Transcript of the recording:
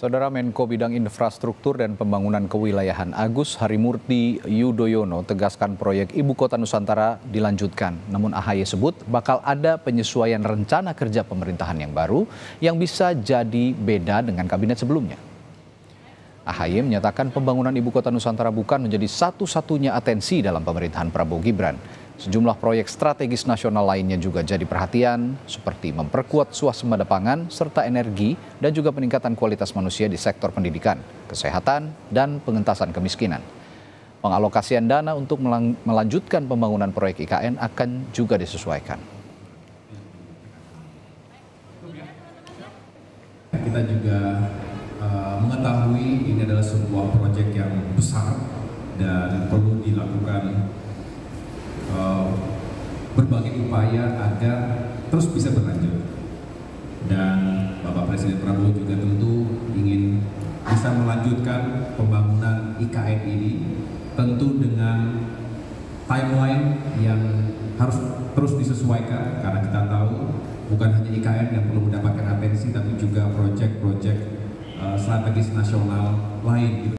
Saudara Menko Bidang Infrastruktur dan Pembangunan Kewilayahan Agus Harimurti Yudhoyono tegaskan proyek Ibu Kota Nusantara dilanjutkan. Namun AHY sebut bakal ada penyesuaian rencana kerja pemerintahan yang baru yang bisa jadi beda dengan kabinet sebelumnya. AHY menyatakan pembangunan Ibu Kota Nusantara bukan menjadi satu-satunya atensi dalam pemerintahan Prabowo Gibran. Sejumlah proyek strategis nasional lainnya juga jadi perhatian, seperti memperkuat swasembada pangan serta energi dan juga peningkatan kualitas manusia di sektor pendidikan, kesehatan, dan pengentasan kemiskinan. Pengalokasian dana untuk melanjutkan pembangunan proyek IKN akan juga disesuaikan. Kita juga uh, mengetahui ini adalah sebuah proyek yang besar dan perlu dilakukan uh, berbagai upaya agar terus bisa berlanjut. Dan Bapak Presiden Prabowo juga tentu ingin bisa melanjutkan pembangunan IKN ini tentu dengan timeline yang harus terus disesuaikan karena kita tahu bukan hanya IKN yang perlu mendapatkan atensi tapi juga proyek-proyek uh, strategis nasional lain.